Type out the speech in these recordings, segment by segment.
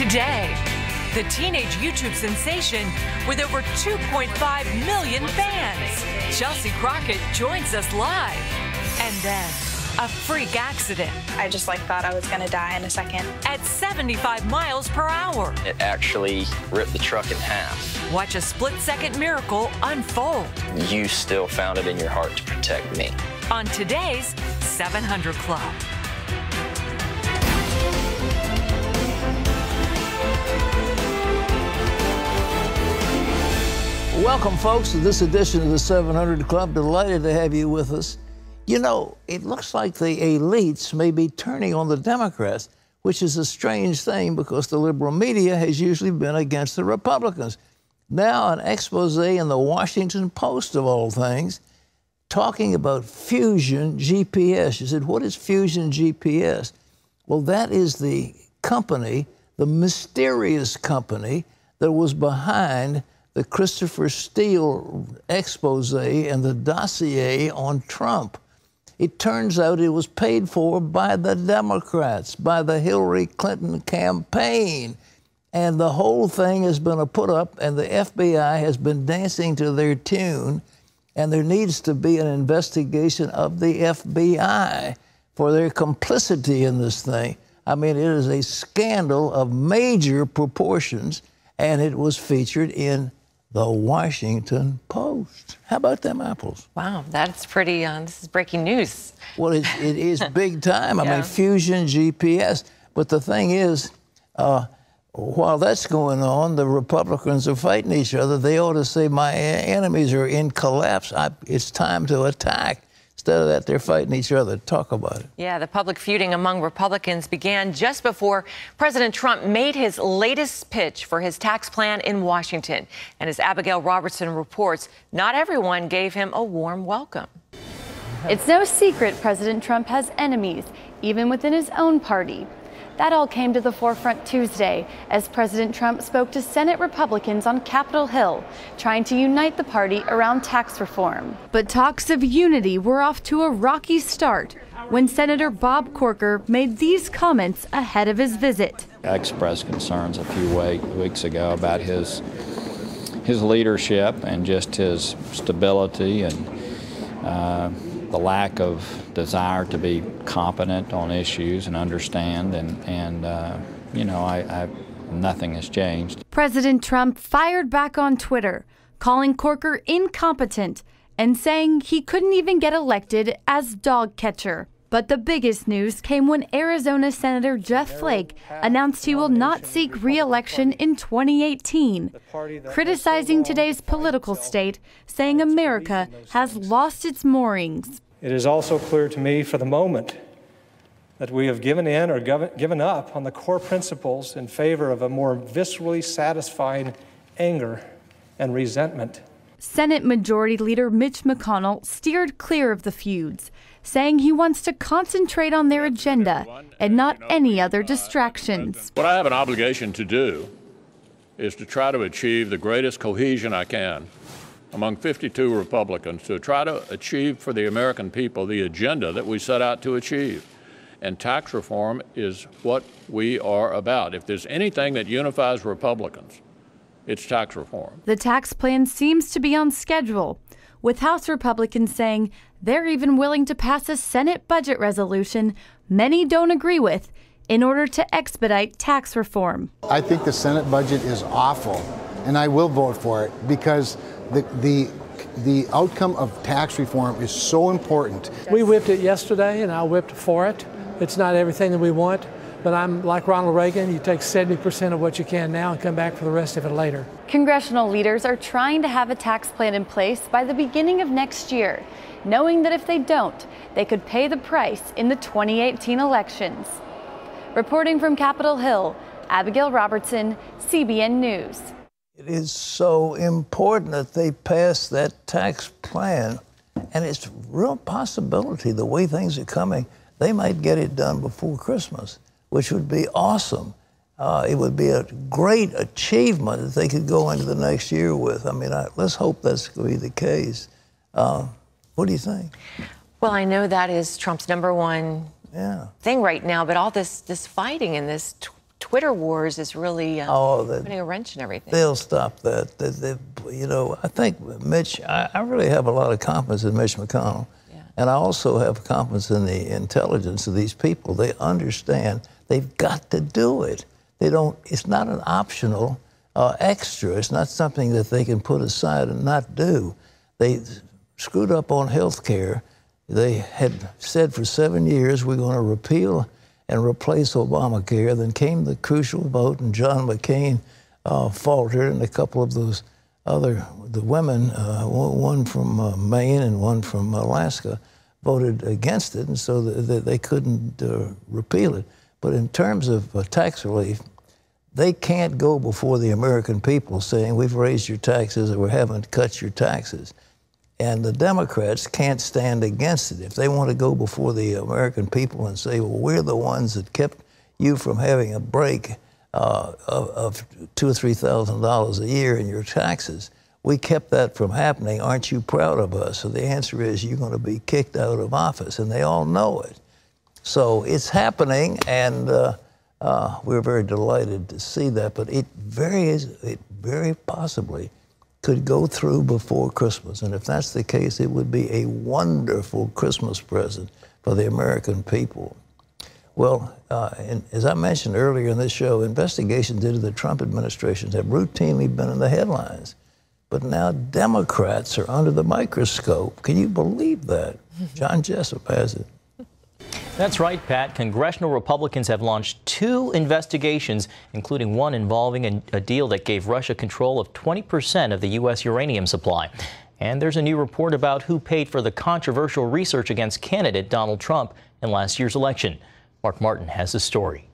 Today, the teenage YouTube sensation with over 2.5 million fans. Chelsea Crockett joins us live. And then, a freak accident. I just like thought I was gonna die in a second. At 75 miles per hour. It actually ripped the truck in half. Watch a split second miracle unfold. You still found it in your heart to protect me. On today's 700 Club. Welcome, folks, to this edition of the 700 Club. Delighted to have you with us. You know, it looks like the elites may be turning on the Democrats, which is a strange thing because the liberal media has usually been against the Republicans. Now, an expose in the Washington Post, of all things, talking about Fusion GPS. You said, What is Fusion GPS? Well, that is the company, the mysterious company that was behind the Christopher Steele expose and the dossier on Trump. It turns out it was paid for by the Democrats, by the Hillary Clinton campaign. And the whole thing has been a put up, and the FBI has been dancing to their tune. And there needs to be an investigation of the FBI for their complicity in this thing. I mean, it is a scandal of major proportions, and it was featured in the Washington Post. How about them apples? Wow, that's pretty, uh, this is breaking news. Well, it, it is big time. I mean, Fusion GPS. But the thing is, uh, while that's going on, the Republicans are fighting each other. They ought to say, my enemies are in collapse. I, it's time to attack. Instead of that, they're fighting each other. Talk about it. Yeah, the public feuding among Republicans began just before President Trump made his latest pitch for his tax plan in Washington. And as Abigail Robertson reports, not everyone gave him a warm welcome. It's no secret President Trump has enemies, even within his own party. That all came to the forefront Tuesday as President Trump spoke to Senate Republicans on Capitol Hill, trying to unite the party around tax reform. But talks of unity were off to a rocky start when Senator Bob Corker made these comments ahead of his visit. I expressed concerns a few weeks ago about his his leadership and just his stability and uh, the lack of desire to be competent on issues and understand, and, and uh, you know, I, I, nothing has changed. President Trump fired back on Twitter, calling Corker incompetent and saying he couldn't even get elected as dog catcher. But the biggest news came when Arizona Senator Jeff Flake announced he will not seek re election in 2018, criticizing today's political state, saying America has lost its moorings. It is also clear to me for the moment that we have given in or given up on the core principles in favor of a more viscerally satisfied anger and resentment. Senate Majority Leader Mitch McConnell steered clear of the feuds saying he wants to concentrate on their agenda and not any other distractions. What I have an obligation to do is to try to achieve the greatest cohesion I can among 52 Republicans to try to achieve for the American people the agenda that we set out to achieve. And tax reform is what we are about. If there's anything that unifies Republicans, it's tax reform. The tax plan seems to be on schedule, with House Republicans saying they're even willing to pass a Senate budget resolution many don't agree with in order to expedite tax reform. I think the Senate budget is awful, and I will vote for it because the, the the outcome of tax reform is so important. We whipped it yesterday, and I whipped for it. It's not everything that we want, but I'm like Ronald Reagan, you take 70% of what you can now and come back for the rest of it later. Congressional leaders are trying to have a tax plan in place by the beginning of next year, knowing that if they don't, they could pay the price in the 2018 elections. Reporting from Capitol Hill, Abigail Robertson, CBN News. It is so important that they pass that tax plan, and it's a real possibility the way things are coming, they might get it done before Christmas which would be awesome. Uh, it would be a great achievement that they could go into the next year with. I mean, I, let's hope that's going to be the case. Uh, what do you think? Well, I know that is Trump's number one yeah. thing right now, but all this this fighting and this Twitter wars is really uh, oh, the, putting a wrench in everything. They'll stop that. They, they, you know, I think Mitch. I, I, really have a lot of confidence in Mitch McConnell, yeah. and I also have confidence in the intelligence of these people. They understand they've got to do it. They don't. It's not an optional uh, extra. It's not something that they can put aside and not do. They screwed up on health care. They had said for seven years we're going to repeal and replace Obamacare. Then came the crucial vote, and John McCain uh, faltered, and a couple of those other the women, uh, one from uh, Maine and one from Alaska, voted against it, and so the, they couldn't uh, repeal it. But in terms of uh, tax relief, they can't go before the American people saying we've raised your taxes or we haven't cut your taxes. And the Democrats can't stand against it. If they want to go before the American people and say, well, we're the ones that kept you from having a break uh, of, of, two or three thousand dollars a year in your taxes, we kept that from happening. Aren't you proud of us? So the answer is you're going to be kicked out of office, and they all know it. So it's happening, and uh, uh, we're very delighted to see that. But it very, it very possibly could go through before Christmas. And if that's the case, it would be a wonderful Christmas present for the American people. Well, uh, as I mentioned earlier in this show, investigations into the Trump administration have routinely been in the headlines. But now Democrats are under the microscope. Can you believe that? John Jessup has it. That's right, Pat. Congressional Republicans have launched two investigations, including one involving a, a deal that gave Russia control of 20 percent of the U.S. uranium supply. And there's a new report about who paid for the controversial research against candidate Donald Trump in last year's election. Mark Martin has the story.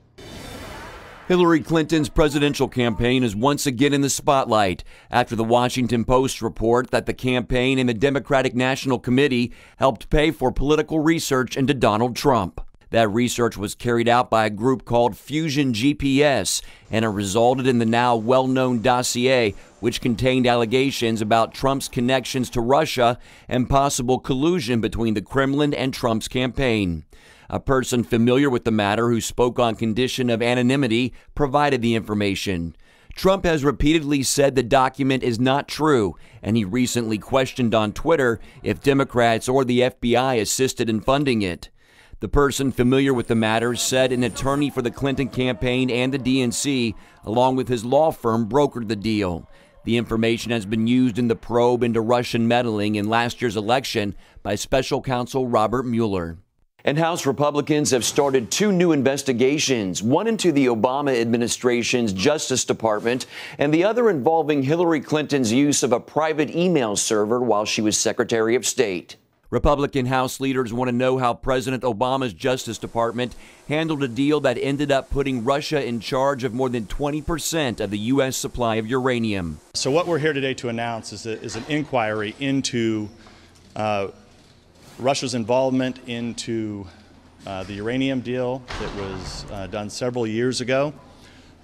Hillary Clinton's presidential campaign is once again in the spotlight after the Washington Post report that the campaign and the Democratic National Committee helped pay for political research into Donald Trump. That research was carried out by a group called Fusion GPS, and it resulted in the now well known dossier, which contained allegations about Trump's connections to Russia and possible collusion between the Kremlin and Trump's campaign. A person familiar with the matter who spoke on condition of anonymity provided the information. Trump has repeatedly said the document is not true, and he recently questioned on Twitter if Democrats or the FBI assisted in funding it. The person familiar with the matter said an attorney for the Clinton campaign and the DNC, along with his law firm, brokered the deal. The information has been used in the probe into Russian meddling in last year's election by special counsel Robert Mueller. And House Republicans have started two new investigations, one into the Obama administration's Justice Department, and the other involving Hillary Clinton's use of a private email server while she was Secretary of State. Republican House leaders want to know how President Obama's Justice Department handled a deal that ended up putting Russia in charge of more than 20% of the U.S. supply of uranium. So, what we're here today to announce is, a, is an inquiry into uh, Russia's involvement into uh, the uranium deal that was uh, done several years ago.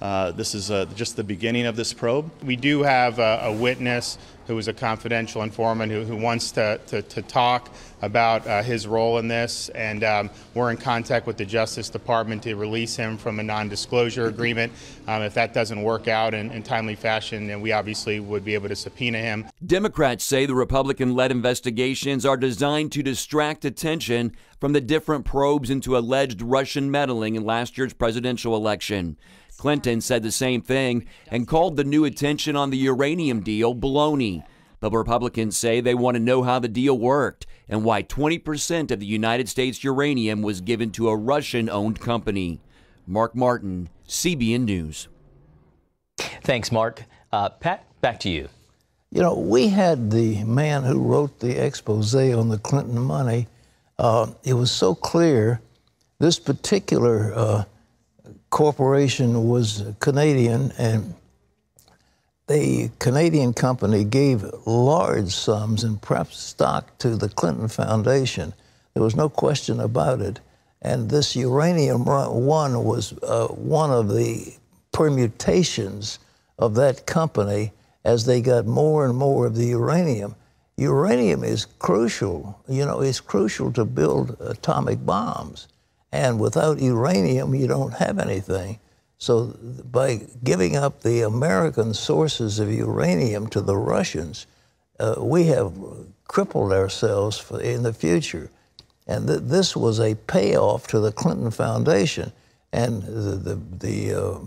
Uh, this is uh, just the beginning of this probe. We do have a, a witness who is a confidential informant who, who wants to, to, to, talk about uh, his role in this. And um, we're in contact with the Justice Department to release him from a non disclosure agreement. Um, if that doesn't work out in, in timely fashion, then we obviously would be able to subpoena him. Democrats say the Republican led investigations are designed to distract attention from the different probes into alleged Russian meddling in last year's presidential election. Clinton said the same thing and called the new attention on the uranium deal baloney. But Republicans say they want to know how the deal worked and why 20% of the United States uranium was given to a Russian owned company. Mark Martin, CBN News. Thanks, Mark. Uh, Pat, back to you. You know, we had the man who wrote the expose on the Clinton money. Uh, it was so clear. This particular uh, corporation was Canadian, and the Canadian company gave large sums in prep stock to the Clinton Foundation. There was no question about it. And this uranium one was uh, one of the permutations of that company as they got more and more of the uranium. Uranium is crucial, you know, it's crucial to build atomic bombs. And without uranium, you don't have anything. So by giving up the American sources of uranium to the Russians, uh, we have crippled ourselves in the future. And th- this was a payoff to the Clinton Foundation. And the, the, the uh,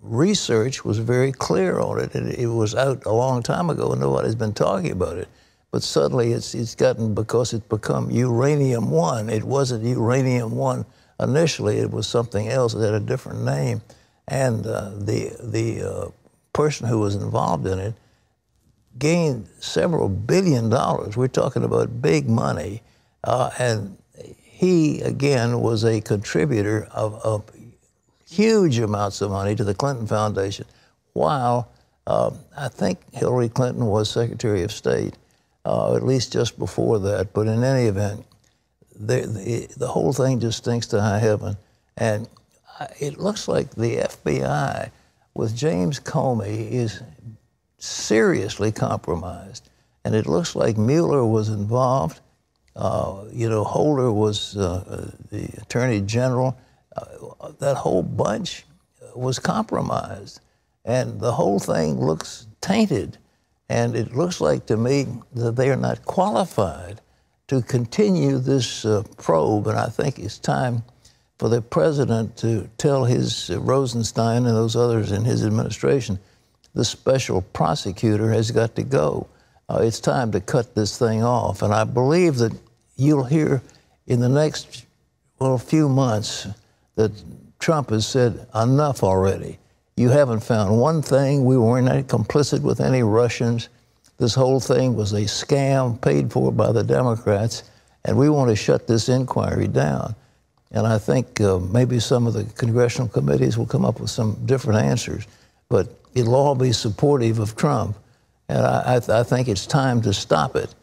research was very clear on it. And it was out a long time ago, and nobody's been talking about it. But suddenly it's, it's gotten, because it's become uranium one. It wasn't uranium one initially, it was something else. It had a different name. And uh, the, the uh, person who was involved in it gained several billion dollars. We're talking about big money. Uh, and he, again, was a contributor of, of, huge amounts of money to the Clinton Foundation, while uh, I think Hillary Clinton was Secretary of State, uh, at least just before that. But in any event, the, the, whole thing just stinks to high heaven. And it looks like the FBI with James Comey is seriously compromised. And it looks like Mueller was involved. Uh, you know, Holder was uh, the Attorney General. Uh, that whole bunch was compromised. And the whole thing looks tainted. And it looks like to me that they are not qualified to continue this uh, probe. And I think it's time for the president to tell his uh, Rosenstein and those others in his administration the special prosecutor has got to go. Uh, it's time to cut this thing off. And I believe that you'll hear in the next well, few months that Trump has said enough already. You haven't found one thing. We weren't complicit with any Russians. This whole thing was a scam paid for by the Democrats, and we want to shut this inquiry down. And I think uh, maybe some of the congressional committees will come up with some different answers, but it'll all be supportive of Trump. And I, I, th I think it's time to stop it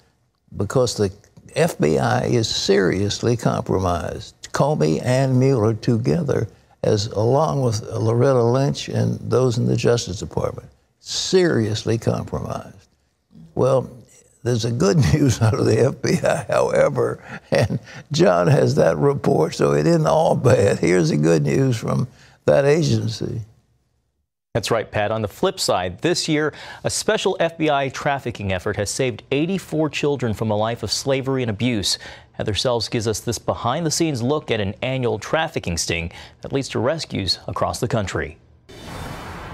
because the FBI is seriously compromised. Comey and Mueller together, as along with Loretta Lynch and those in the Justice Department, seriously compromised. Well, there's a good news out of the FBI, however, and John has that report, so it isn't all bad. Here's the good news from that agency. That's right, Pat. On the flip side, this year, a special FBI trafficking effort has saved 84 children from a life of slavery and abuse. Heather Sells gives us this behind the scenes look at an annual trafficking sting that leads to rescues across the country.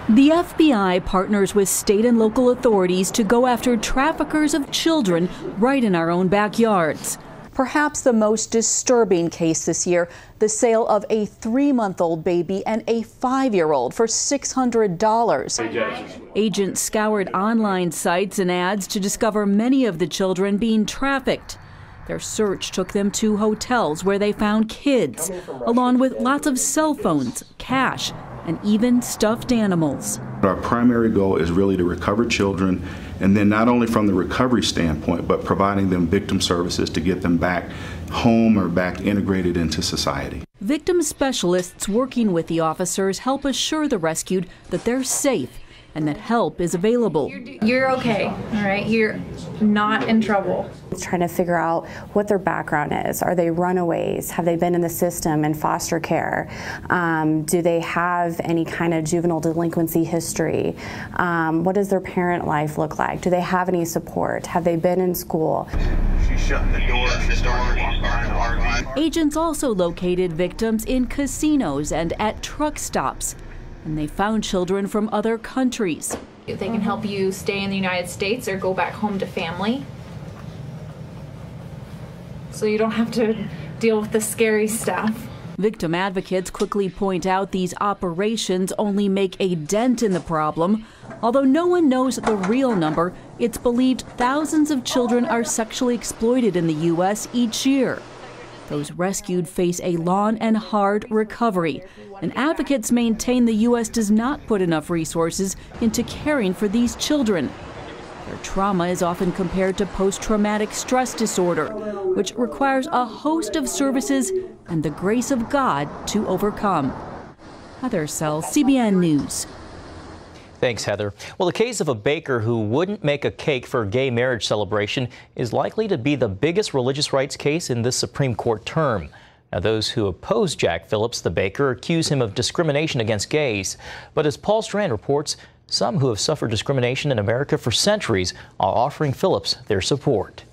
The FBI partners with state and local authorities to go after traffickers of children right in our own backyards. Perhaps the most disturbing case this year the sale of a three month old baby and a five year old for $600. Agents scoured online sites and ads to discover many of the children being trafficked. Their search took them to hotels where they found kids, along with lots of cell phones, cash, and even stuffed animals. Our primary goal is really to recover children, and then not only from the recovery standpoint, but providing them victim services to get them back home or back integrated into society. Victim specialists working with the officers help assure the rescued that they're safe and that help is available. You're okay, all right? You're not in trouble. Trying to figure out what their background is. Are they runaways? Have they been in the system in foster care? Um, do they have any kind of juvenile delinquency history? Um, what does their parent life look like? Do they have any support? Have they been in school? She shut the door and started walking behind the RV. Agents also located victims in casinos and at truck stops and they found children from other countries. They can help you stay in the United States or go back home to family. So you don't have to deal with the scary stuff. Victim advocates quickly point out these operations only make a dent in the problem. Although no one knows the real number, it's believed thousands of children are sexually exploited in the U.S. each year. Those rescued face a long and hard recovery, and advocates maintain the U.S. does not put enough resources into caring for these children. Their trauma is often compared to post traumatic stress disorder, which requires a host of services and the grace of God to overcome. Heather Sells, CBN News. Thanks, Heather. Well, the case of a baker who wouldn't make a cake for a gay marriage celebration is likely to be the biggest religious rights case in this Supreme Court term. Now, those who oppose Jack Phillips, the baker, accuse him of discrimination against gays. But as Paul Strand reports, some who have suffered discrimination in America for centuries are offering Phillips their support.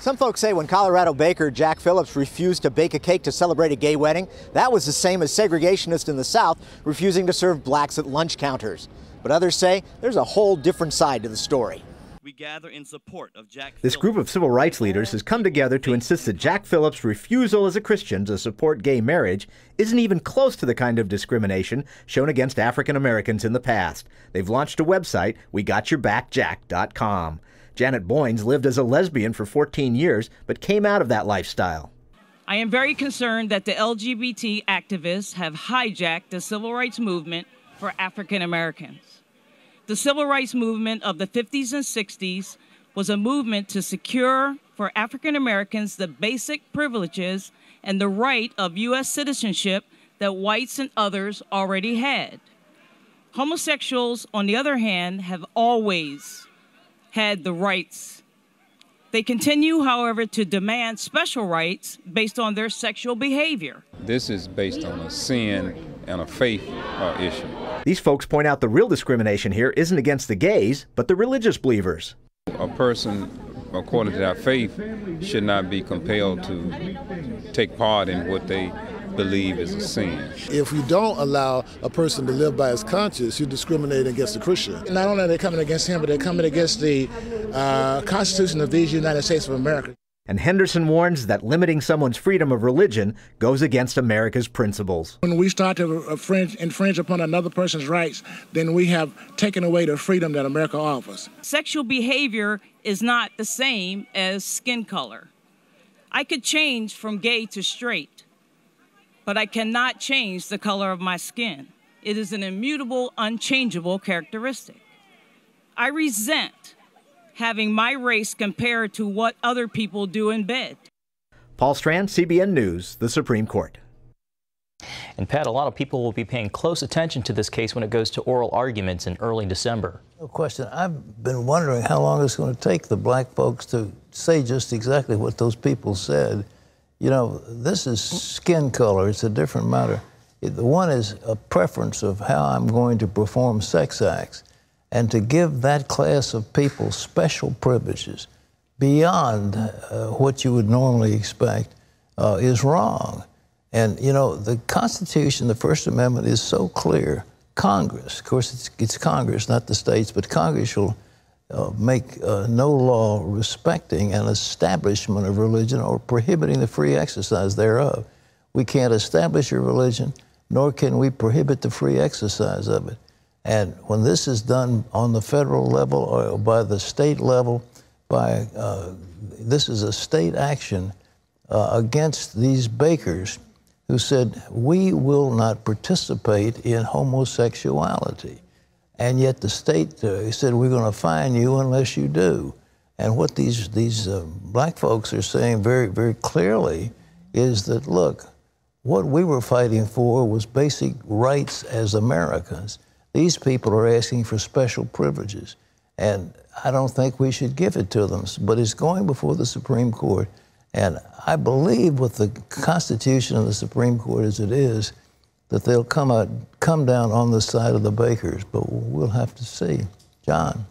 Some folks say when Colorado baker Jack Phillips refused to bake a cake to celebrate a gay wedding, that was the same as segregationists in the South refusing to serve blacks at lunch counters. But others say there's a whole different side to the story. We gather in support of Jack This group of civil rights leaders has come together to insist that Jack Phillips' refusal as a Christian to support gay marriage isn't even close to the kind of discrimination shown against African Americans in the past. They've launched a website, WeGotYourBackJack.com. Janet Boynes lived as a lesbian for 14 years, but came out of that lifestyle. I am very concerned that the LGBT activists have hijacked the civil rights movement for African Americans. The civil rights movement of the 50s and 60s was a movement to secure for African Americans the basic privileges and the right of U.S. citizenship that whites and others already had. Homosexuals, on the other hand, have always had the rights. They continue, however, to demand special rights based on their sexual behavior. This is based on a sin and a faith uh, issue. These folks point out the real discrimination here isn't against the gays, but the religious believers. A person, according to their faith, should not be compelled to take part in what they believe is a sin. If you don't allow a person to live by his conscience, you're discriminating against a Christian. Not only are they coming against him, but they're coming against the uh, Constitution of these United States of America. And Henderson warns that limiting someone's freedom of religion goes against America's principles. When we start to infringe, infringe upon another person's rights, then we have taken away the freedom that America offers. Sexual behavior is not the same as skin color. I could change from gay to straight, but I cannot change the color of my skin. It is an immutable, unchangeable characteristic. I resent having my race compared to what other people do in bed. Paul Strand, CBN News, the Supreme Court. And Pat, a lot of people will be paying close attention to this case when it goes to oral arguments in early December. No question. I've been wondering how long it's going to take the black folks to say just exactly what those people said. You know, this is skin color, it's a different matter. The one is a preference of how I'm going to perform sex acts. And to give that class of people special privileges beyond uh, what you would normally expect uh, is wrong. And, you know, the Constitution, the First Amendment is so clear. Congress, of course, it's, it's Congress, not the states, but Congress will make uh, no law respecting an establishment of religion or prohibiting the free exercise thereof. We can't establish a religion, nor can we prohibit the free exercise of it. And when this is done on the federal level or by the state level, by uh, this is a state action uh, against these bakers who said, we will not participate in homosexuality. And yet the state uh, said, we're going to fine you unless you do. And what these, these uh, black folks are saying very, very clearly is that, look, what we were fighting for was basic rights as Americans. These people are asking for special privileges. And I don't think we should give it to them. But it's going before the Supreme Court. And I believe with the Constitution of the Supreme Court as it is, that they'll come out, come down on the side of the bakers. But we'll have to see. John.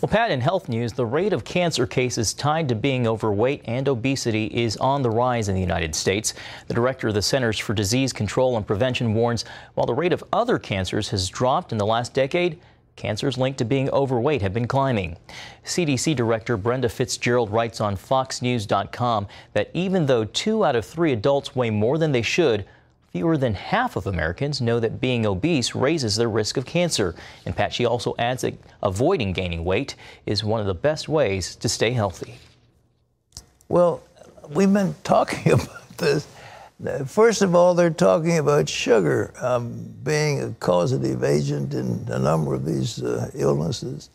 Well, Pat, in health news, the rate of cancer cases tied to being overweight and obesity is on the rise in the United States. The director of the Centers for Disease Control and Prevention warns while the rate of other cancers has dropped in the last decade, cancers linked to being overweight have been climbing. CDC Director Brenda Fitzgerald writes on FoxNews.com that even though two out of three adults weigh more than they should, Fewer than half of Americans know that being obese raises their risk of cancer. And Pat, she also adds that avoiding gaining weight is one of the best ways to stay healthy. Well, we've been talking about this. First of all, they're talking about sugar um, being a causative agent in a number of these uh, illnesses.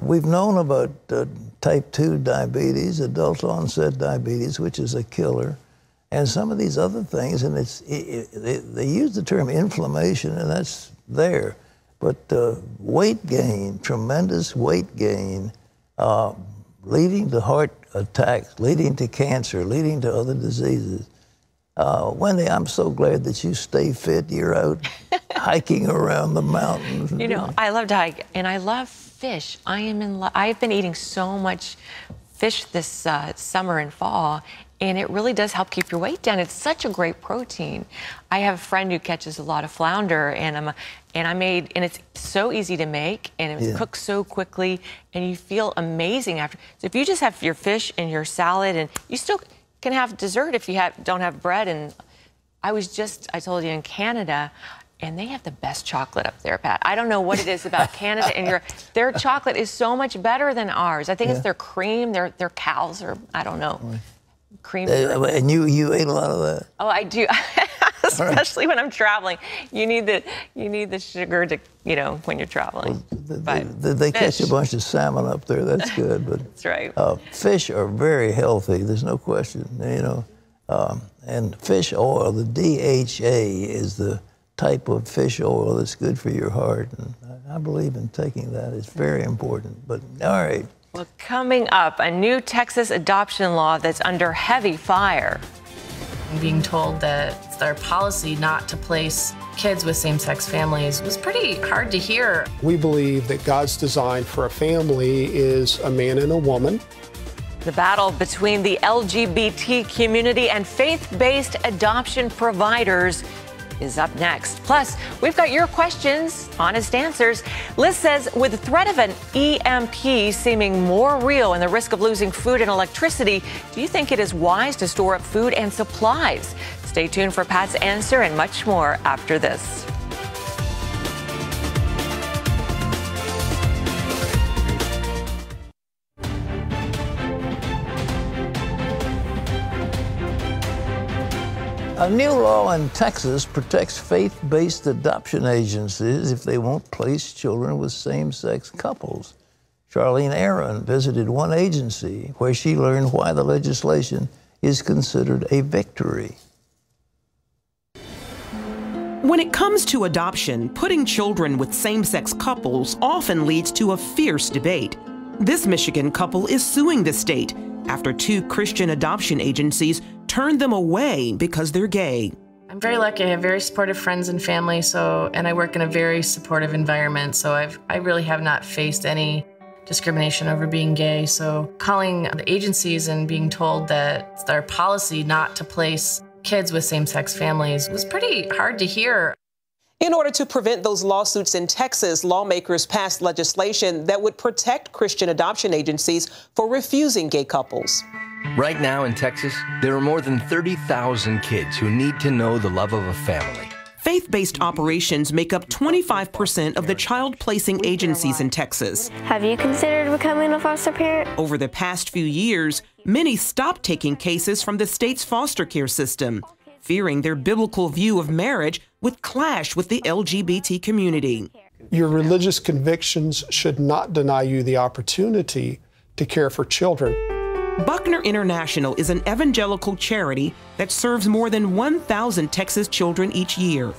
We've known about uh, type 2 diabetes, adult onset diabetes, which is a killer and some of these other things, and it's it, it, they use the term inflammation, and that's there. But uh, weight gain, tremendous weight gain, uh, leading to heart attacks, leading to cancer, leading to other diseases. Uh, Wendy, I'm so glad that you stay fit. You're out hiking around the mountains. You know, I love to hike, and I love fish. I am in love. I've been eating so much fish this uh, summer and fall, and it really does help keep your weight down. It's such a great protein. I have a friend who catches a lot of flounder, and I'm, and I made, and it's so easy to make, and it Yeah. cooks so quickly, and you feel amazing after. So if you just have your fish and your salad, and you still can have dessert if you have, don't have bread. And I was just, I told you in Canada. And they have the best chocolate up there, Pat. I don't know what it is about Canada and your their chocolate is so much better than ours. I think Yeah. it's their cream, their their cows, or I don't know, cream. Uh, and you you ate a lot of that. Oh, I do, especially when I'm traveling. You need the you need the sugar to you know when you're traveling. But They, they catch a bunch of salmon up there. That's good. But That's right. uh, fish are very healthy. There's no question. You know, um, and fish oil, the DHA is the type of fish oil that's good for your heart. And I I believe in taking that. It's very important. But all right. Well, coming up, a new Texas adoption law that's under heavy fire. Being told that it's their policy not to place kids with same sex families was pretty hard to hear. We believe that God's design for a family is a man and a woman. The battle between the LGBT community and faith based adoption providers is up next. Plus, we've got your questions, honest answers. Liz says with the threat of an EMP seeming more real and the risk of losing food and electricity, do you think it is wise to store up food and supplies? Stay tuned for Pat's answer and much more after this. A new law in Texas protects faith based adoption agencies if they won't place children with same sex couples. Charlene Aaron visited one agency where she learned why the legislation is considered a victory. When it comes to adoption, putting children with same sex couples often leads to a fierce debate. This Michigan couple is suing the state after two Christian adoption agencies turned them away because they're gay. I'm very lucky. I have very supportive friends and family, so and I work in a very supportive environment, so I've I really have not faced any discrimination over being gay. So calling the agencies and being told that it's their policy not to place kids with same-sex families was pretty hard to hear. In order to prevent those lawsuits in Texas, lawmakers passed legislation that would protect Christian adoption agencies for refusing gay couples. Right now in Texas, there are more than 30,000 kids who need to know the love of a family. Faith based operations make up 25% of the child placing agencies in Texas. Have you considered becoming a foster parent? Over the past few years, many stopped taking cases from the state's foster care system, fearing their biblical view of marriage would clash with the LGBT community. Your religious convictions should not deny you the opportunity to care for children. Buckner International is an evangelical charity that serves more than 1,000 Texas children each year.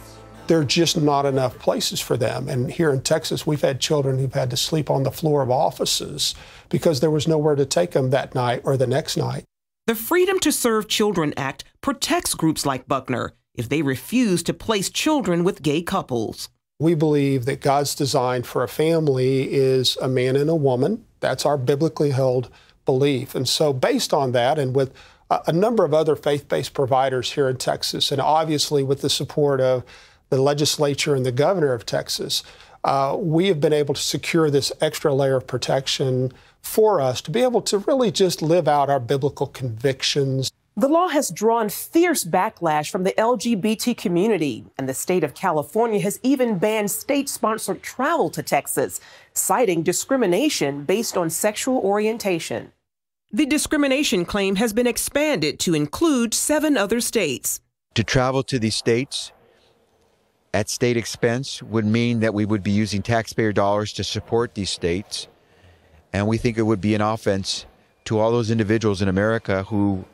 There are just not enough places for them. And here in Texas, we've had children who've had to sleep on the floor of offices because there was nowhere to take them that night or the next night. The Freedom to Serve Children Act protects groups like Buckner if they refuse to place children with gay couples. We believe that God's design for a family is a man and a woman. That's our biblically held belief. And so, based on that, and with a, number of other faith based providers here in Texas, and obviously with the support of the legislature and the governor of Texas, uh, we have been able to secure this extra layer of protection for us to be able to really just live out our biblical convictions. The law has drawn fierce backlash from the LGBT community, and the state of California has even banned state sponsored travel to Texas, citing discrimination based on sexual orientation. The discrimination claim has been expanded to include seven other states. To travel to these states at state expense would mean that we would be using taxpayer dollars to support these states. And we think it would be an offense to all those individuals in America who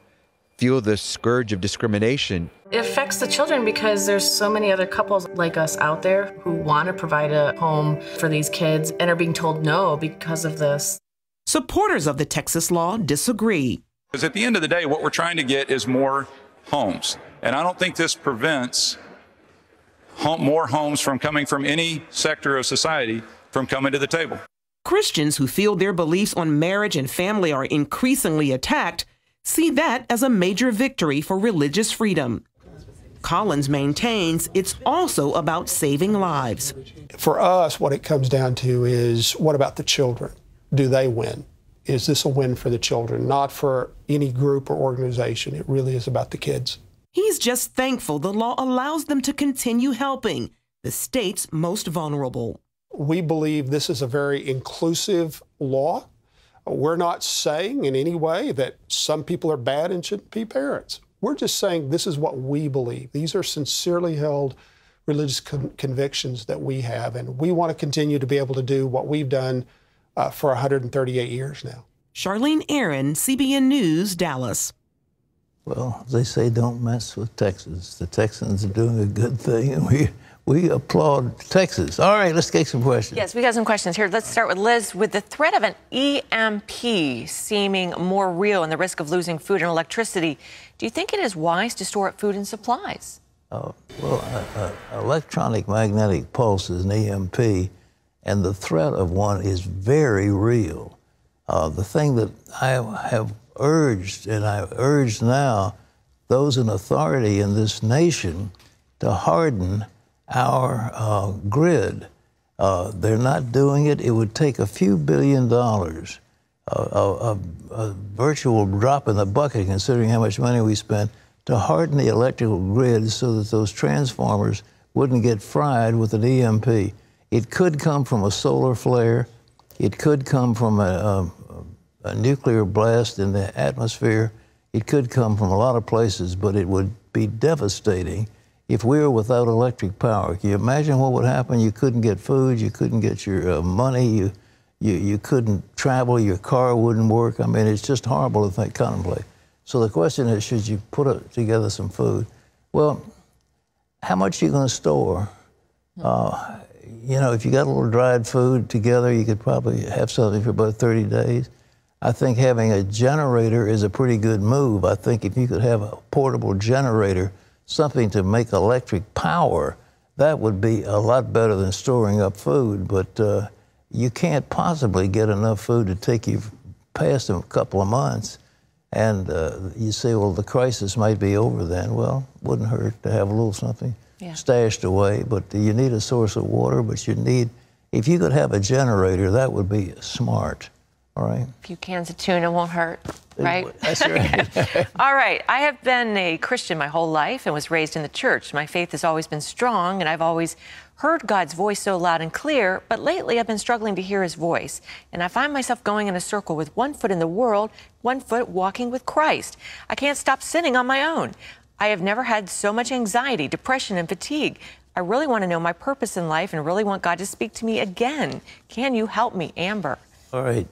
feel the scourge of discrimination. It affects the children because there's so many other couples like us out there who want to provide a home for these kids and are being told no because of this. Supporters of the Texas law disagree. Because at the end of the day, what we're trying to get is more homes. And I don't think this prevents home, more homes from coming from any sector of society from coming to the table. Christians who feel their beliefs on marriage and family are increasingly attacked see that as a major victory for religious freedom. Collins maintains it's also about saving lives. For us, what it comes down to is what about the children? Do they win? Is this a win for the children, not for any group or organization? It really is about the kids. He's just thankful the law allows them to continue helping the state's most vulnerable. We believe this is a very inclusive law. We're not saying in any way that some people are bad and shouldn't be parents. We're just saying this is what we believe. These are sincerely held religious con- convictions that we have, and we want to continue to be able to do what we've done uh, for 138 years now. Charlene Aaron, CBN News, Dallas. Well, they say don't mess with Texas. The Texans are doing a good thing, and we we applaud Texas. All right, let's take some questions. Yes, we got some questions here. Let's start with Liz. With the threat of an EMP seeming more real and the risk of losing food and electricity, do you think it is wise to store up food and supplies? Uh, well, uh, uh, electronic magnetic pulse is an EMP, and the threat of one is very real. Uh, the thing that I have urged, and I urge now, those in authority in this nation to harden our uh, grid. Uh, they're not doing it. It would take a few billion dollars, uh, a, a, virtual drop in the bucket, considering how much money we spend, to harden the electrical grid so that those transformers wouldn't get fried with an EMP. It could come from a solar flare. It could come from a, a, a nuclear blast in the atmosphere. It could come from a lot of places, but it would be devastating if we were without electric power. Can you imagine what would happen? You couldn't get food, you couldn't get your uh, money, you, you, you couldn't travel, your car wouldn't work. I mean, it's just horrible to think, contemplate. So the question is, should you put a, together some food? Well, how much are you going to store? Uh, you know, if you got a little dried food together, you could probably have something for about 30 days. I think having a generator is a pretty good move. I think if you could have a portable generator, something to make electric power, that would be a lot better than storing up food. But uh, you can't possibly get enough food to take you past a couple of months. And uh, you say, well, the crisis might be over then. Well, wouldn't hurt to have a little something yeah. stashed away. But you need a source of water, but you need, if you could have a generator, that would be smart. All right. A few cans of tuna won't hurt, right? That's right. All right. I have been a Christian my whole life and was raised in the church. My faith has always been strong, and I've always heard God's voice so loud and clear, but lately I've been struggling to hear his voice. And I find myself going in a circle with one foot in the world, one foot walking with Christ. I can't stop sinning on my own. I have never had so much anxiety, depression, and fatigue. I really want to know my purpose in life and really want God to speak to me again. Can you help me, Amber? All right.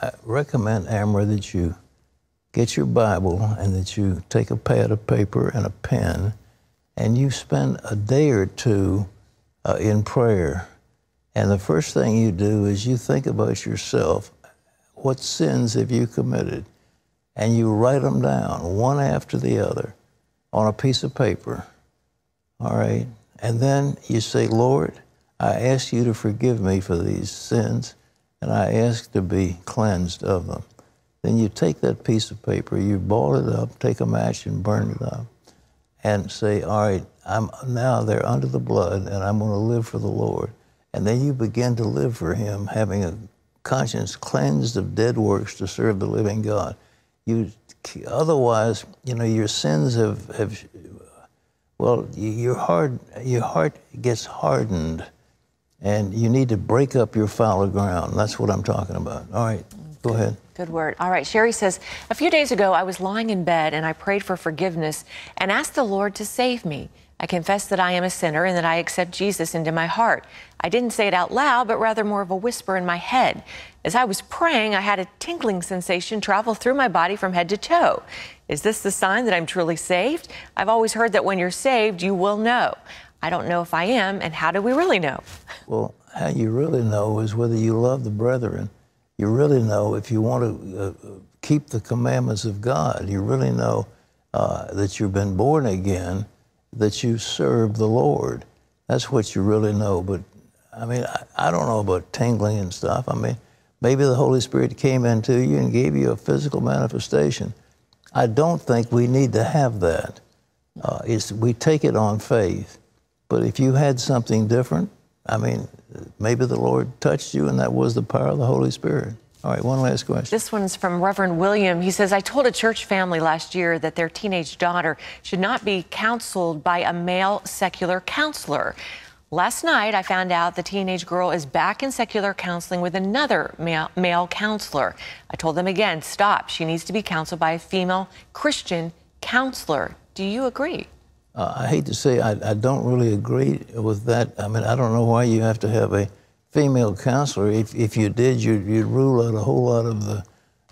I recommend, Amber, that you get your Bible and that you take a pad of paper and a pen and you spend a day or two uh, in prayer. And the first thing you do is you think about yourself. What sins have you committed? And you write them down one after the other on a piece of paper. All right? And then you say, Lord, I ask you to forgive me for these sins and I ask to be cleansed of them. Then you take that piece of paper, you ball it up, take a match and burn it up, and say, All right, I'm now they're under the blood, and I'm going to live for the Lord. And then you begin to live for Him, having a conscience cleansed of dead works to serve the living God. You, otherwise, you know, your sins have, have well, your heart, your heart gets hardened and you need to break up your fallow ground. That's what I'm talking about. All right, go ahead. Good word. All right, Sherry says, a few days ago, I was lying in bed and I prayed for forgiveness and asked the Lord to save me. I confess that I am a sinner and that I accept Jesus into my heart. I didn't say it out loud, but rather more of a whisper in my head. As I was praying, I had a tingling sensation travel through my body from head to toe. Is this the sign that I'm truly saved? I've always heard that when you're saved, you will know. I don't know if I am, and how do we really know? Well, how you really know is whether you love the brethren. You really know if you want to uh, keep the commandments of God. You really know uh, that you've been born again, that you serve the Lord. That's what you really know. But I mean, I, I don't know about tingling and stuff. I mean, maybe the Holy Spirit came into you and gave you a physical manifestation. I don't think we need to have that. Uh, we take it on faith. But if you had something different, I mean, maybe the Lord touched you and that was the power of the Holy Spirit. All right, one last question. This one's from Reverend William. He says, I told a church family last year that their teenage daughter should not be counseled by a male secular counselor. Last night, I found out the teenage girl is back in secular counseling with another male, male counselor. I told them again, stop. She needs to be counseled by a female Christian counselor. Do you agree? Uh, I hate to say I, I don't really agree with that. I mean, I don't know why you have to have a female counselor. If, if you did, you'd, you'd rule out a whole lot of the,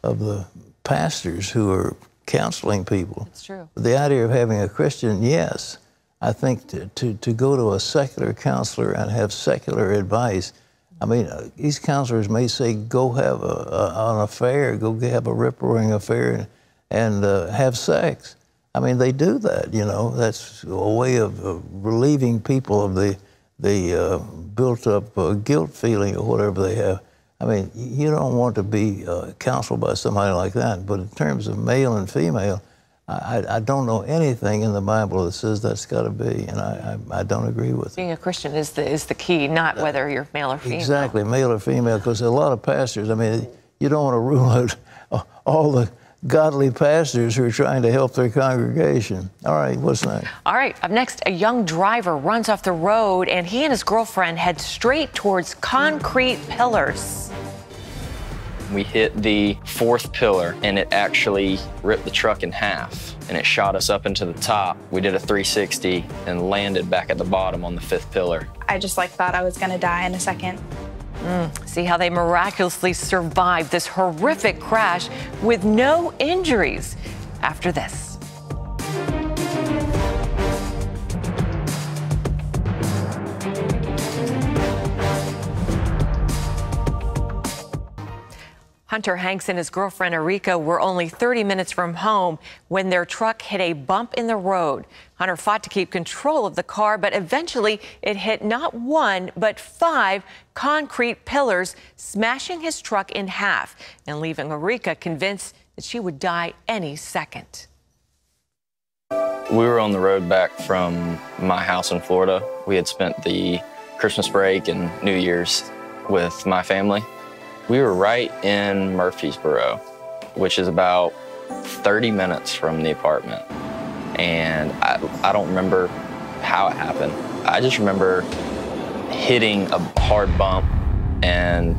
of the pastors who are counseling people. That's true. The idea of having a Christian, yes. I think to, to, to go to a secular counselor and have secular advice, I mean, uh, these counselors may say, go have a, a, an affair, go have a rip roaring affair and, and uh, have sex. I mean, they do that, you know. That's a way of, of relieving people of the, the uh, built up uh, guilt feeling or whatever they have. I mean, you don't want to be uh, counseled by somebody like that. But in terms of male and female, I, I don't know anything in the Bible that says that's got to be, and I, I, I, don't agree with it. Being a Christian is the, is the key, not whether you're male or female. Exactly, male or female, because a lot of pastors, I mean, you don't want to rule out all the godly pastors who are trying to help their congregation. All right, what's next? All right, up next, a young driver runs off the road and he and his girlfriend head straight towards concrete pillars. We hit the fourth pillar and it actually ripped the truck in half and it shot us up into the top. We did a 360 and landed back at the bottom on the fifth pillar. I just like thought I was gonna die in a second. Mm. See how they miraculously survived this horrific crash with no injuries after this. Hunter Hanks and his girlfriend Erika were only 30 minutes from home when their truck hit a bump in the road. Hunter fought to keep control of the car, but eventually it hit not one, but five concrete pillars, smashing his truck in half and leaving Erika convinced that she would die any second. We were on the road back from my house in Florida. We had spent the Christmas break and New Year's with my family. We were right in Murfreesboro, which is about 30 minutes from the apartment. And I, I don't remember how it happened. I just remember hitting a hard bump and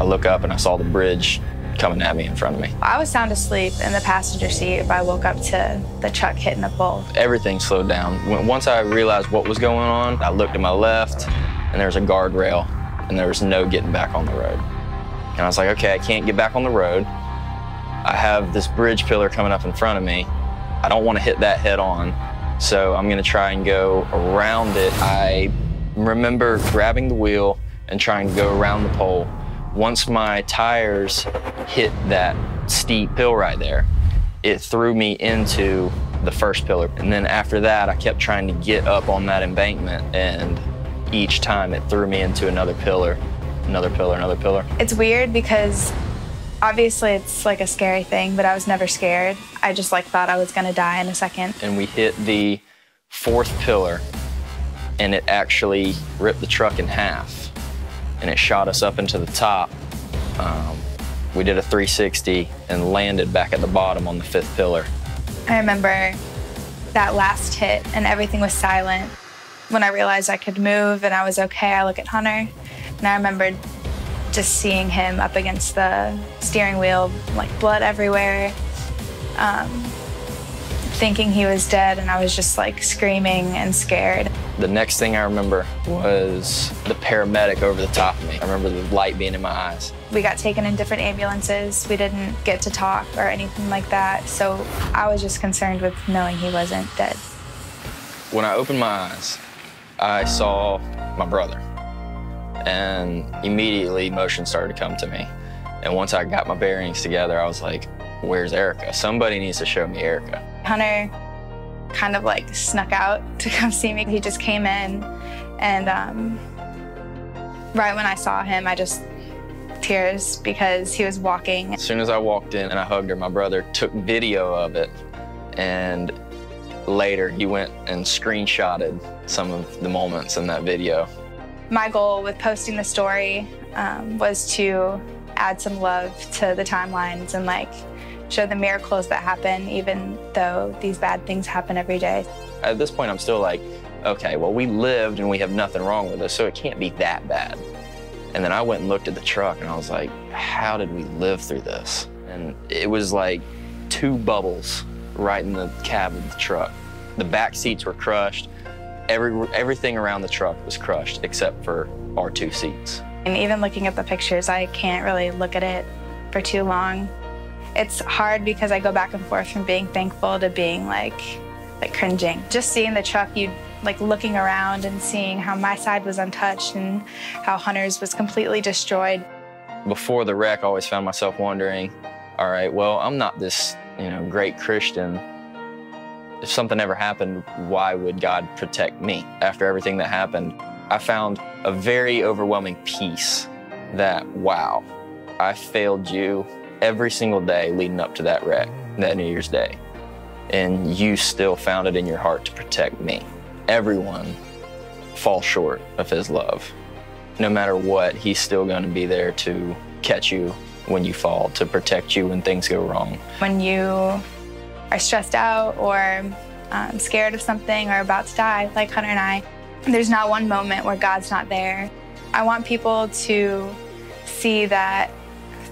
I look up and I saw the bridge coming at me in front of me. I was sound asleep in the passenger seat, but I woke up to the truck hitting a pole. Everything slowed down. Once I realized what was going on, I looked to my left and there was a guardrail and there was no getting back on the road. And I was like, okay, I can't get back on the road. I have this bridge pillar coming up in front of me. I don't want to hit that head on. So I'm going to try and go around it. I remember grabbing the wheel and trying to go around the pole. Once my tires hit that steep hill right there, it threw me into the first pillar. And then after that, I kept trying to get up on that embankment, and each time it threw me into another pillar another pillar, another pillar. It's weird because obviously it's like a scary thing, but I was never scared. I just like thought I was gonna die in a second. And we hit the fourth pillar and it actually ripped the truck in half and it shot us up into the top. Um, we did a 360 and landed back at the bottom on the fifth pillar. I remember that last hit and everything was silent. When I realized I could move and I was okay, I look at Hunter and I remember just seeing him up against the steering wheel, like blood everywhere, um, thinking he was dead, and I was just like screaming and scared. The next thing I remember was the paramedic over the top of me. I remember the light being in my eyes. We got taken in different ambulances. We didn't get to talk or anything like that, so I was just concerned with knowing he wasn't dead. When I opened my eyes, I saw my brother and immediately emotion started to come to me. And once I got my bearings together, I was like, where's Erica? Somebody needs to show me Erica. Hunter kind of like snuck out to come see me. He just came in, and um, right when I saw him, I just tears because he was walking. As soon as I walked in and I hugged her, my brother took video of it, and later he went and screenshotted some of the moments in that video. My goal with posting the story um, was to add some love to the timelines and like show the miracles that happen even though these bad things happen every day. At this point, I'm still like, okay, well, we lived and we have nothing wrong with us, so it can't be that bad. And then I went and looked at the truck and I was like, how did we live through this? And it was like two bubbles right in the cab of the truck. The back seats were crushed. Every, everything around the truck was crushed except for our two seats. And even looking at the pictures, I can't really look at it for too long. It's hard because I go back and forth from being thankful to being like, like cringing. Just seeing the truck, you like looking around and seeing how my side was untouched and how Hunter's was completely destroyed. Before the wreck, I always found myself wondering, all right, well, I'm not this, you know, great Christian. If something ever happened, why would God protect me? After everything that happened, I found a very overwhelming peace that, wow, I failed you every single day leading up to that wreck, that New Year's Day. And you still found it in your heart to protect me. Everyone falls short of his love. No matter what, he's still going to be there to catch you when you fall, to protect you when things go wrong. When you are stressed out or um, scared of something or about to die, like Hunter and I, there's not one moment where God's not there. I want people to see that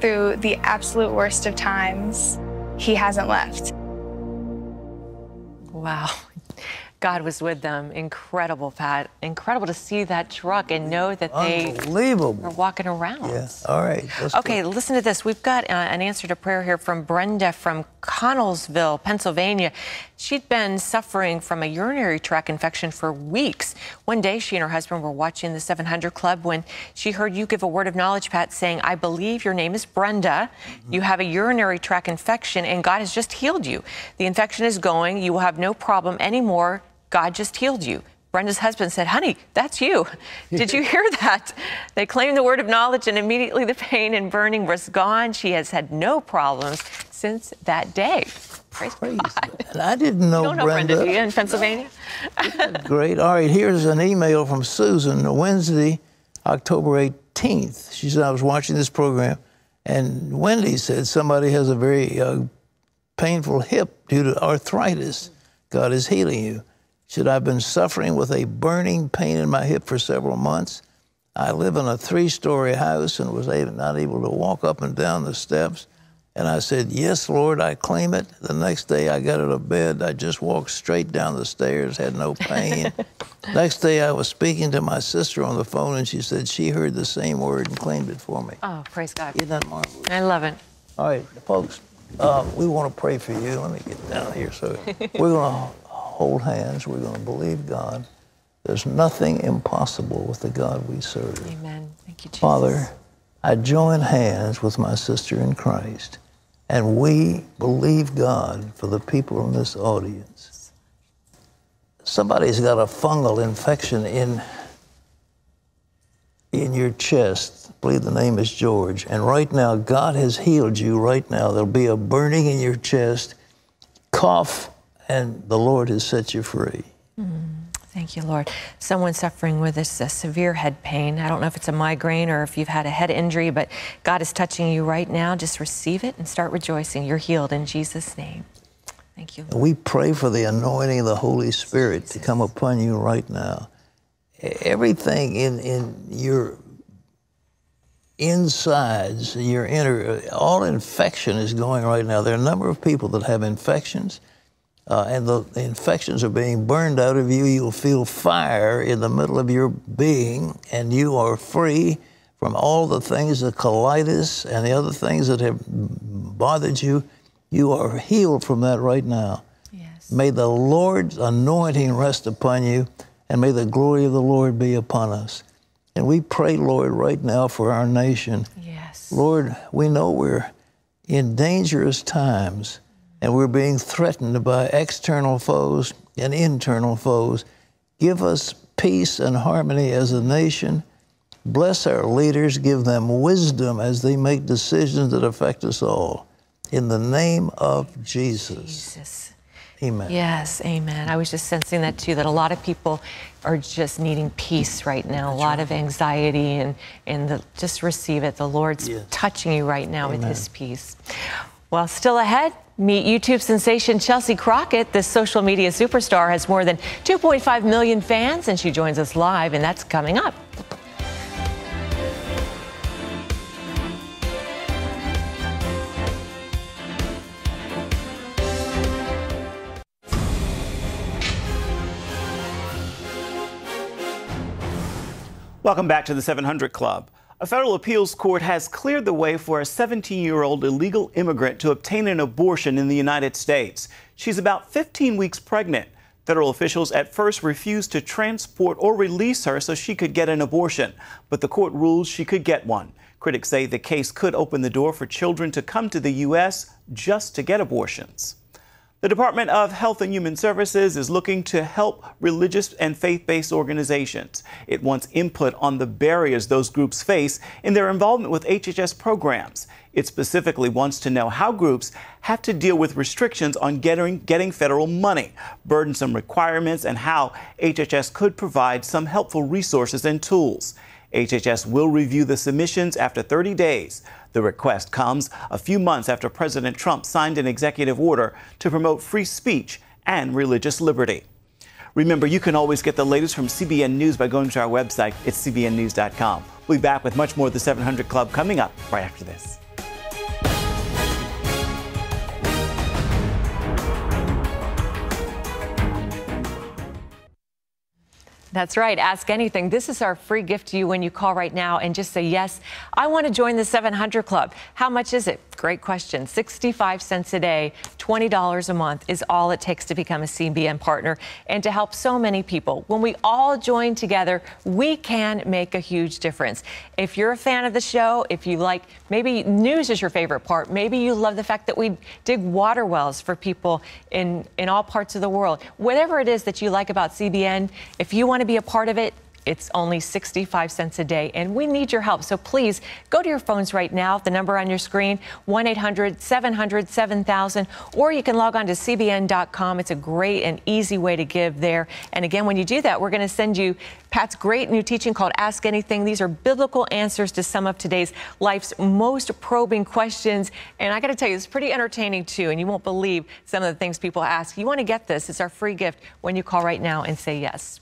through the absolute worst of times, He hasn't left. Wow. God was with them. Incredible, Pat. Incredible to see that truck and know that they Unbelievable. are walking around. Yeah. All right. Okay, go. listen to this. We've got uh, an answer to prayer here from Brenda from Connellsville, Pennsylvania. She'd been suffering from a urinary tract infection for weeks. One day, she and her husband were watching the 700 Club when she heard you give a word of knowledge, Pat, saying, I believe your name is Brenda. You have a urinary tract infection, and God has just healed you. The infection is going. You will have no problem anymore. God just healed you. Brenda's husband said, Honey, that's you. Did you hear that? They claimed the word of knowledge, and immediately the pain and burning was gone. She has had no problems since that day. Praise, God. And I didn't know, You don't know Brenda. Brenda, do you, in Pennsylvania? Great. All right, here's an email from Susan, Wednesday, October 18th. She said, I was watching this program, and Wendy said somebody has a very uh, painful hip due to arthritis. God is healing you. Said, I've been suffering with a burning pain in my hip for several months. I live in a three story house and was not able to walk up and down the steps. And I said, Yes, Lord, I claim it. The next day I got out of bed. I just walked straight down the stairs, had no pain. next day I was speaking to my sister on the phone, and she said she heard the same word and claimed it for me. Oh, praise God. Isn't that marvelous? I love it. All right, folks, uh, we want to pray for you. Let me get down here. So we're going to hold hands. We're going to believe God. There's nothing impossible with the God we serve. Amen. Thank you, Jesus. Father, I join hands with my sister in Christ, and we believe God for the people in this audience. Somebody's got a fungal infection in in your chest. I believe the name is George. And right now, God has healed you right now. There'll be a burning in your chest, cough, and the Lord has set you free. Thank you, Lord. Someone suffering with this uh, severe head pain. I don't know if it's a migraine or if you've had a head injury, but God is touching you right now. Just receive it and start rejoicing. You're healed in Jesus' name. Thank you. And we pray for the anointing of the Holy Spirit to come upon you right now. Everything in, in your insides, your inner, all infection is going right now. There are a number of people that have infections, uh, and the, the infections are being burned out of you. You'll feel fire in the middle of your being, and you are free from all the things, the colitis and the other things that have bothered you. You are healed from that right now. May the Lord's anointing rest upon you, and may the glory of the Lord be upon us. And we pray, Lord, right now for our nation. Yes. Lord, we know we're in dangerous times, and we're being threatened by external foes and internal foes. Give us peace and harmony as a nation. Bless our leaders, give them wisdom as they make decisions that affect us all. In the name of Jesus. Jesus. Amen. Yes, amen. I was just sensing that too, that a lot of people are just needing peace right now, a lot of anxiety, and, and the, just receive it. The Lord's touching you right now with His peace. Well, still ahead, meet YouTube sensation Chelsea Crockett. This social media superstar has more than 2.5 million fans, and she joins us live, and that's coming up. Welcome back to the 700 Club. A federal appeals court has cleared the way for a 17 year old illegal immigrant to obtain an abortion in the United States. She's about 15 weeks pregnant. Federal officials at first refused to transport or release her so she could get an abortion, but the court ruled she could get one. Critics say the case could open the door for children to come to the U.S. just to get abortions. The Department of Health and Human Services is looking to help religious and faith based organizations. It wants input on the barriers those groups face in their involvement with HHS programs. It specifically wants to know how groups have to deal with restrictions on getting, getting federal money, burdensome requirements, and how HHS could provide some helpful resources and tools. HHS will review the submissions after 30 days. The request comes a few months after President Trump signed an executive order to promote free speech and religious liberty. Remember, you can always get the latest from CBN News by going to our website. It's cbnnews.com. We'll be back with much more of the 700 Club coming up right after this. That's right. Ask anything. This is our free gift to you when you call right now and just say, Yes, I want to join the 700 Club. How much is it? Great question. 65 cents a day, $20 a month is all it takes to become a CBN partner and to help so many people. When we all join together, we can make a huge difference. If you're a fan of the show, if you like, maybe news is your favorite part, maybe you love the fact that we dig water wells for people in, in all parts of the world. Whatever it is that you like about CBN, if you want to be a part of it, it's only 65 cents a day, and we need your help. So please go to your phones right now, the number on your screen, 1 800 700 7000, or you can log on to cbn.com. It's a great and easy way to give there. And again, when you do that, we're going to send you Pat's great new teaching called Ask Anything. These are biblical answers to some of today's life's most probing questions. And I got to tell you, it's pretty entertaining too, and you won't believe some of the things people ask. You want to get this, it's our free gift when you call right now and say yes.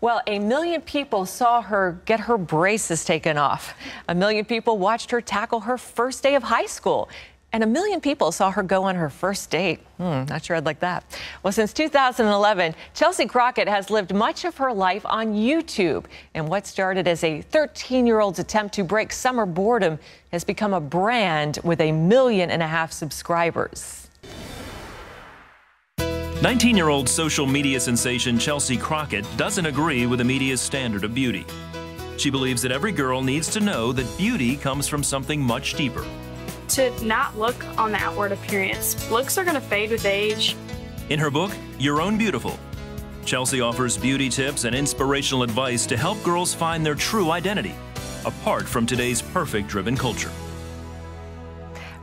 Well, a million people saw her get her braces taken off. A million people watched her tackle her first day of high school. And a million people saw her go on her first date. Hmm, not sure I'd like that. Well, since 2011, Chelsea Crockett has lived much of her life on YouTube. And what started as a 13 year old's attempt to break summer boredom has become a brand with a million and a half subscribers. 19 year old social media sensation Chelsea Crockett doesn't agree with the media's standard of beauty. She believes that every girl needs to know that beauty comes from something much deeper. To not look on the outward appearance. Looks are going to fade with age. In her book, Your Own Beautiful, Chelsea offers beauty tips and inspirational advice to help girls find their true identity, apart from today's perfect driven culture.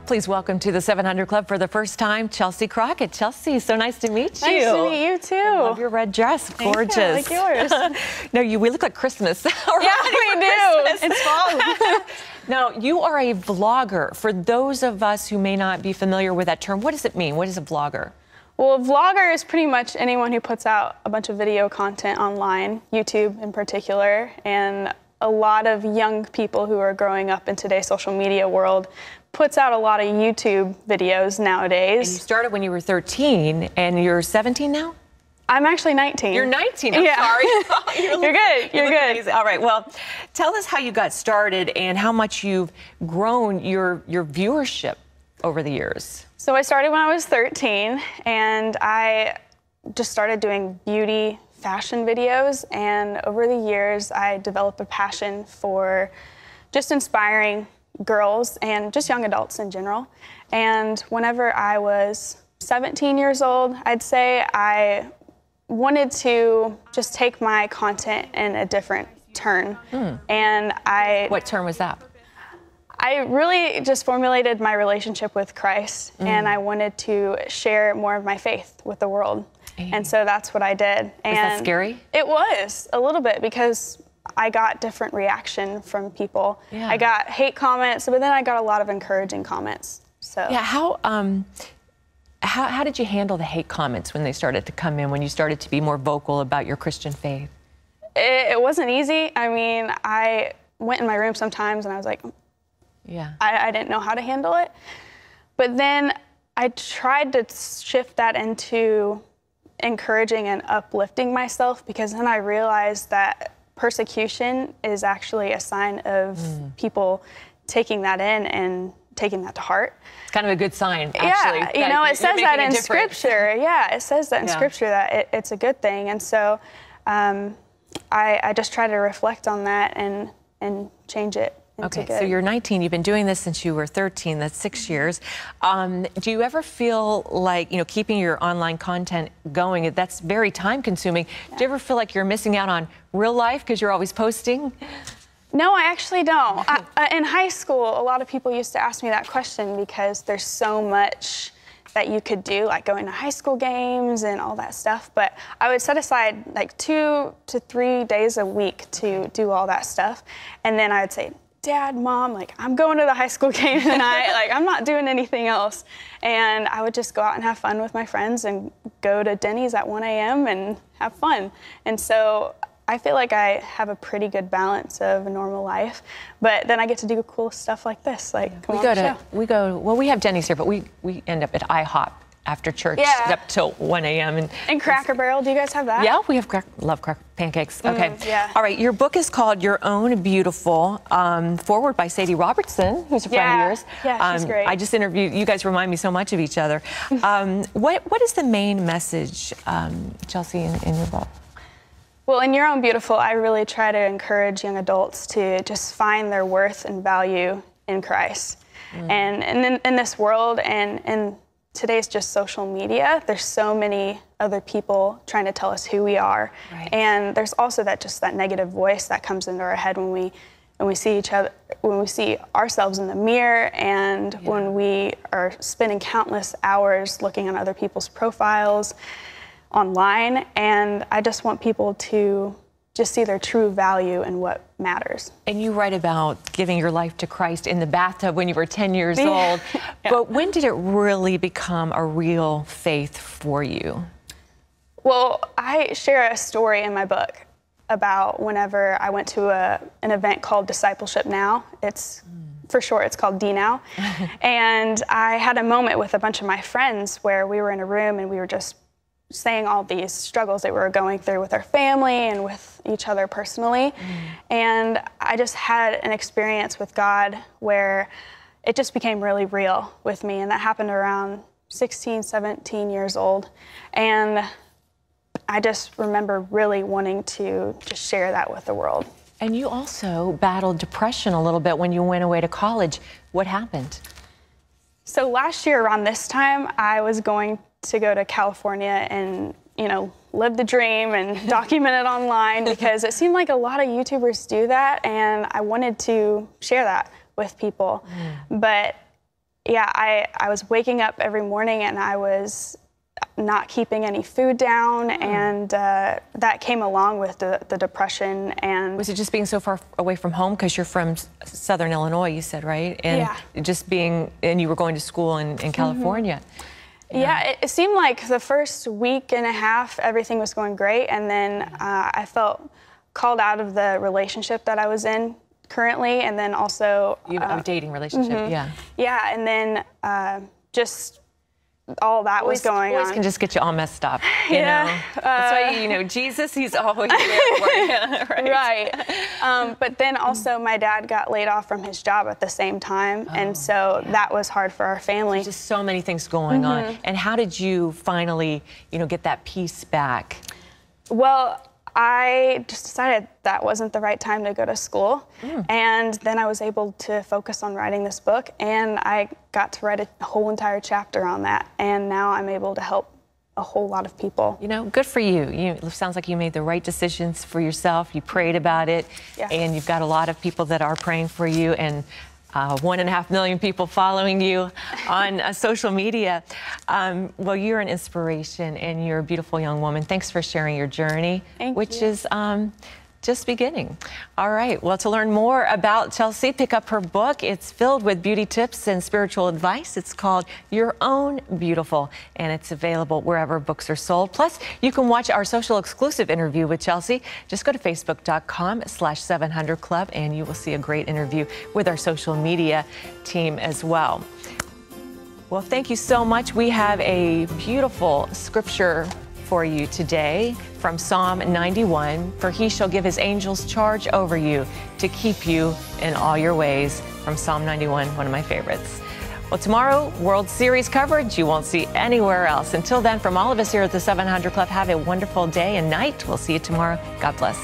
Please welcome to the 700 Club for the first time, Chelsea Crockett. Chelsea, so nice to meet you. Nice to meet you too. I love your red dress, Thank gorgeous. You, like yours. no, you. We look like Christmas. yeah, we do. Christmas. It's fall. now, you are a vlogger. For those of us who may not be familiar with that term, what does it mean? What is a vlogger? Well, a vlogger is pretty much anyone who puts out a bunch of video content online, YouTube in particular, and a lot of young people who are growing up in today's social media world puts out a lot of YouTube videos nowadays. And you started when you were 13 and you're 17 now? I'm actually 19. You're 19. I'm yeah. sorry. you're, you're good. You're, you good. Amazing. All right. Well, tell us how you got started and how much you've grown your your viewership over the years. So I started when I was 13 and I just started doing beauty fashion videos and over the years I developed a passion for just inspiring girls and just young adults in general. And whenever I was 17 years old, I'd say, I wanted to just take my content in a different turn. And I. What turn was that? I really just formulated my relationship with Christ Mm. and I wanted to share more of my faith with the world. And so that's what I did. And that scary? It was a little bit because I got different reaction from people. Yeah. I got hate comments, but then I got a lot of encouraging comments. So Yeah, how um how, how did you handle the hate comments when they started to come in when you started to be more vocal about your Christian faith? it, it wasn't easy. I mean, I went in my room sometimes and I was like, Yeah. I, I didn't know how to handle it. But then I tried to shift that into encouraging and uplifting myself because then I realized that persecution is actually a sign of people taking that in and taking that to heart. It's kind of a good sign, actually. Yeah, you know, it says that in scripture. Yeah, it says that in Yeah. scripture that it, it's a good thing. And so um, I, I just try to reflect on that and, and change it Okay, so you're 19. You've been doing this since you were 13. That's six years. Um, do you ever feel like, you know, keeping your online content going, that's very time consuming. Do you ever feel like you're missing out on real life because you're always posting? No, I actually don't. I, uh, in high school, a lot of people used to ask me that question because there's so much that you could do, like going to high school games and all that stuff. But I would set aside like two to three days a week to do all that stuff. And then I would say, Dad, Mom, like I'm going to the high school game tonight. like I'm not doing anything else. And I would just go out and have fun with my friends and go to Denny's at 1 a.m. and have fun. And so I feel like I have a pretty good balance of a normal life, but then I get to do cool stuff like this, like we go to show. we go well we have Denny's here but we we end up at IHOP after church Yeah. up till 1 a.m. and And Cracker Barrel, do you guys have that? yeah we have crack, love crack pancakes okay Mm, yeah. all right your book is called Your Own Beautiful um, foreword by Sadie Robertson who's a friend of yours Yeah, she's Um, great. I just interviewed you guys remind me so much of each other um, what what is the main message um, Chelsea in, in your book Well, in Your Own Beautiful, I really try to encourage young adults to just find their worth and value in Christ. And, and in, in this world and in today's just social media, there's so many other people trying to tell us who we are. And there's also that just that negative voice that comes into our head when we when we see each other when we see ourselves in the mirror and when we are spending countless hours looking at other people's profiles online. And I just want people to just see their true value and what matters. and you write about giving your life to Christ in the bathtub when you were 10 years Yeah. old but when did it really become a real faith for you Well, I share a story in my book about whenever I went to a, an event called Discipleship Now. It's mm. for short, it's called D Now. and I had a moment with a bunch of my friends where we were in a room and we were just saying all these struggles that we were going through with our family and with each other personally. Mm. And I just had an experience with God where it just became really real with me. And that happened around 16, 17 years old. And I just remember really wanting to just share that with the world. And you also battled depression a little bit when you went away to college. What happened? So last year around this time, I was going to go to California and, you know, live the dream and document it online because it seemed like a lot of YouTubers do that and I wanted to share that with people. Mm. But yeah, I, I was waking up every morning and I was not keeping any food down hmm. and uh, that came along with the, the depression and Was it just being so far away from home because you're from Southern Illinois, you said, right? And Yeah. just being, and you were going to school in, in mm-hmm. California. Yeah, it, it seemed like the first week and a half, everything was going great. And then uh, I felt called out of the relationship that I was in currently. And then also. You have a dating relationship, mhm. yeah. Yeah, and then uh, just all that was going boys on. can just get you all messed up. You Yeah, know? That's why, you know, Jesus, he's always there for you, right? right. Um, but then also, my dad got laid off from his job at the same time, Oh, and so that was hard for our family. Just so many things going on. Mhm. And how did you finally, you know, get that peace back? Well, I just decided that wasn't the right time to go to school. Mm. And then I was able to focus on writing this book, and I got to write a whole entire chapter on that. And now I'm able to help a whole lot of people. You know, good for you. You it sounds like you made the right decisions for yourself. You prayed about it, yeah. and you've got a lot of people that are praying for you, and uh, one and a half million people following you on uh, social media. Um, well, you're an inspiration, and you're a beautiful young woman. Thanks for sharing your journey, Thank which you. is. Um, just beginning. All right. Well, to learn more about Chelsea, pick up her book. It's filled with beauty tips and spiritual advice. It's called Your Own Beautiful, and it's available wherever books are sold. Plus, you can watch our social exclusive interview with Chelsea. Just go to facebook.com slash 700 Club, and you will see a great interview with our social media team as well. Well, thank you so much. We have a beautiful scripture for you today from Psalm 91 For he shall give his angels charge over you to keep you in all your ways. From Psalm 91, one of my favorites. Well, tomorrow, World Series coverage you won't see anywhere else. Until then, from all of us here at the 700 Club, have a wonderful day and night. We'll see you tomorrow. God bless.